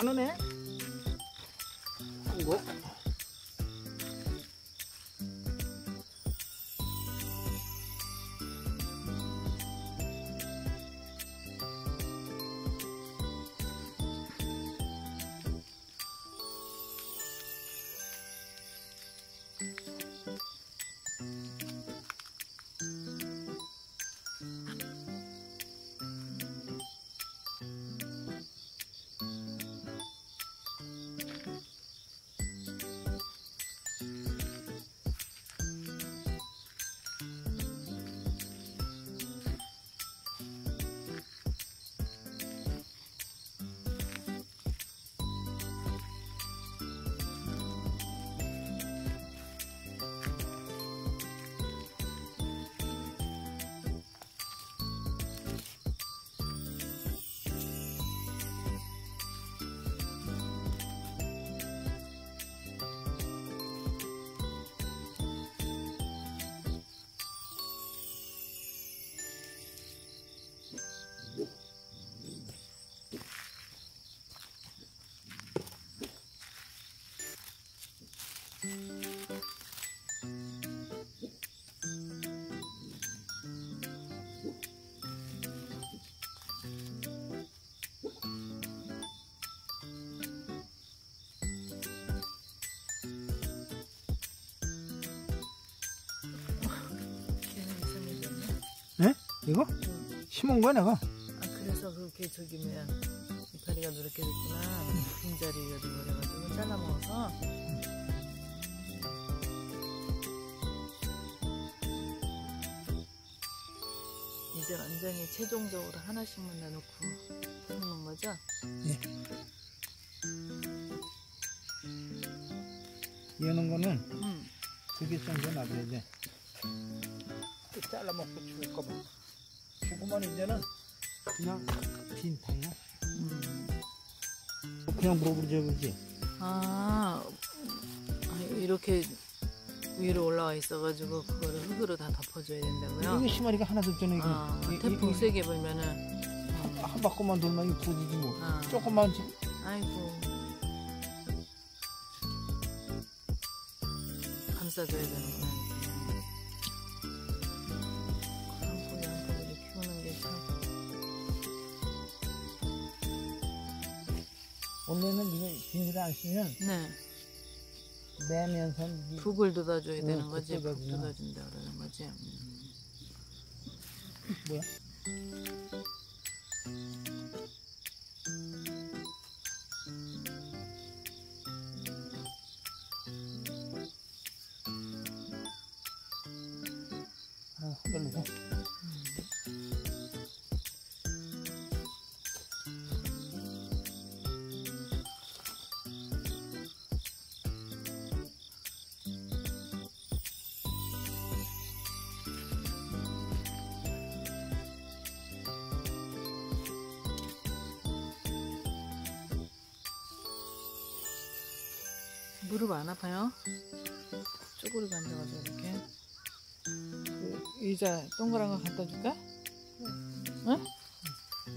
만 원에 이 예? 이거 심은 거야 내가 아 그래서 그렇게 저기 뭐야 이파리가 노랗게 됐구나. 빈자리가 돼버려가지고 잘라 먹어서. 이제 완전히 최종적으로 하나씩만 내놓고 심는 거죠? 예. 이는 거는 음. 되게 정도 놔둬야 돼. 또 잘라 먹고 죽을까 봐. 죽으면 이제는 그냥 빈탕이야. 음. 그냥 물어보지 그지. 아, 아, 이렇게 위로 올라와 있어가지고 그거를 흙으로 다 덮어줘야 된다고요? 이게 심하리가 하나도 없잖아 이거. 아, 이- 태풍 이- 세게 불면은 음, 한 바퀴만 돌면 이거 부러지지 뭐. 아. 조금만 지- 아이고 감싸줘야 되는구나 원래는 이거 비닐을 안 쓰면 네, 매면서 이- 북을 돋아줘야 응, 되는 북 거지 북. 돋아준다 그러는 거지 음. 뭐야? 무릎 안 아파요? 쪼그리고 앉아가지고 이렇게 그 의자 동그란 거 갖다 줄까? 응?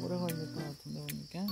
오래 걸릴 것 같은데 보니까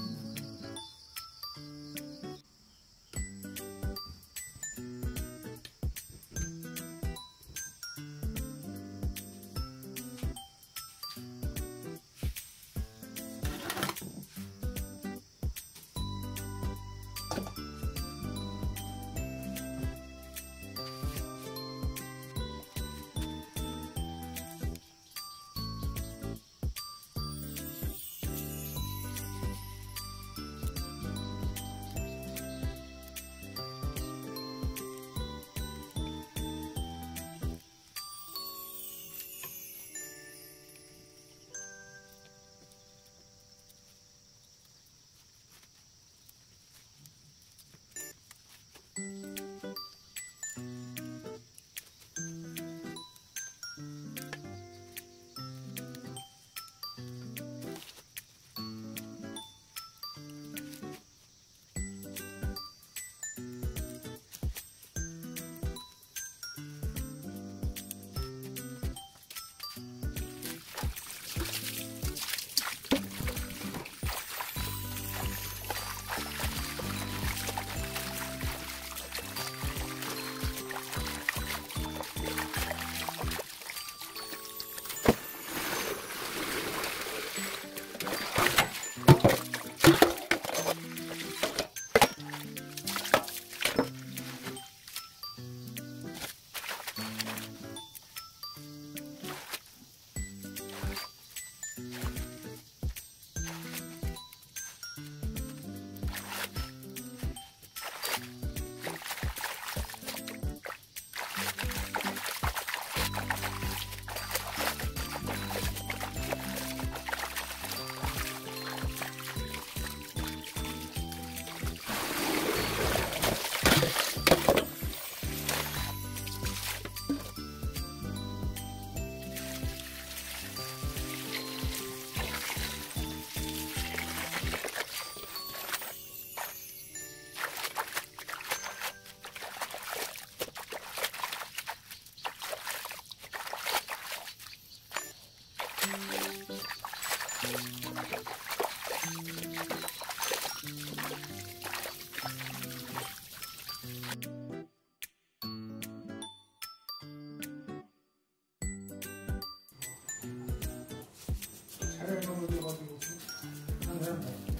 Remember.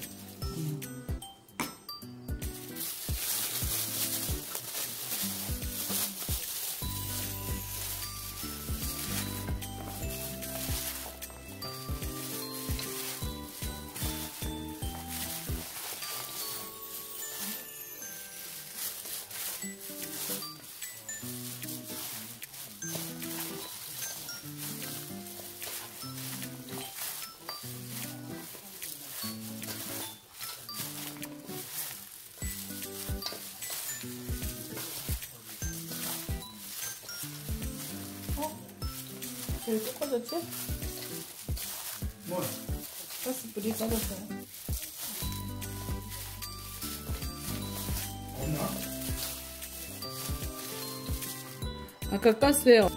Ты куда ты? Можно. Посыпали, пожалуйста. А как кассе?